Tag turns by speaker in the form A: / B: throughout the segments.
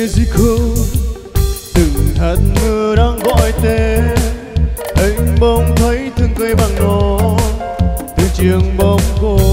A: em nghe gì từng hạt mưa đang gọi tên. Anh bỗng thấy thương cây bằng nó từ chiếng bóng cô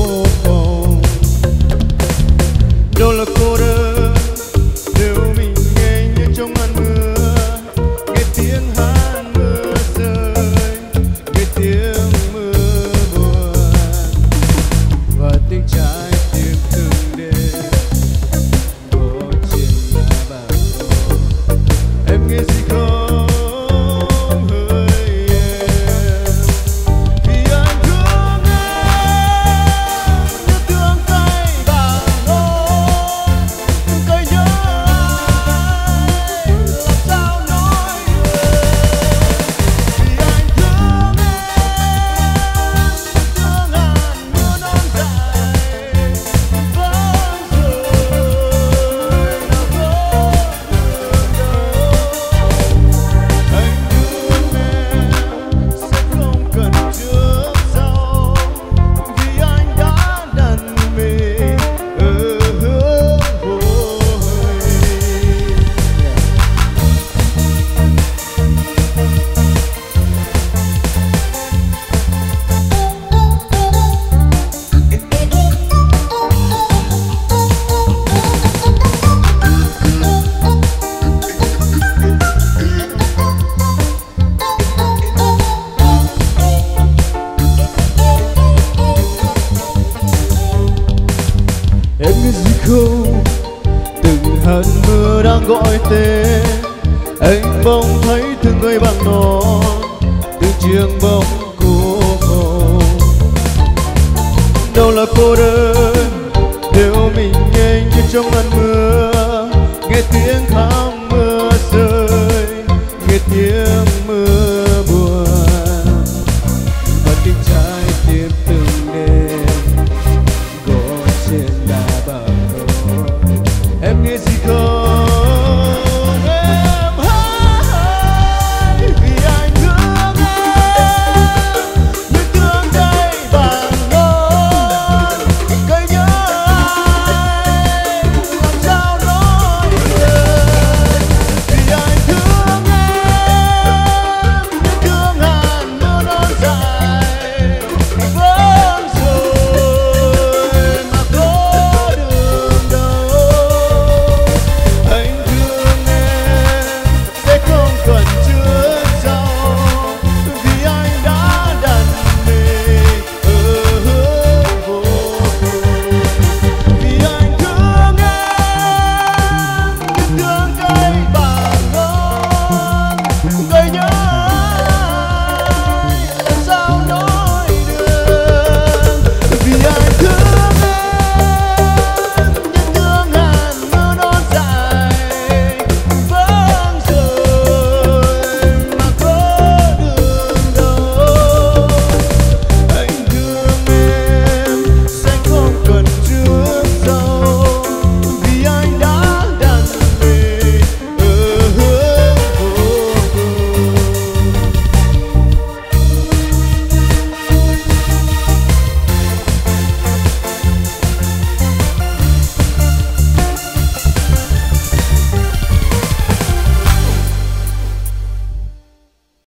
A: Em biết gì không? Từng hạt mưa đang gọi tên. Anh bỗng thấy thương người bằng non Từ chiếc bóng cô hồng Đâu là cô đơn? Nếu mình nhanh như trong ngăn It's gone.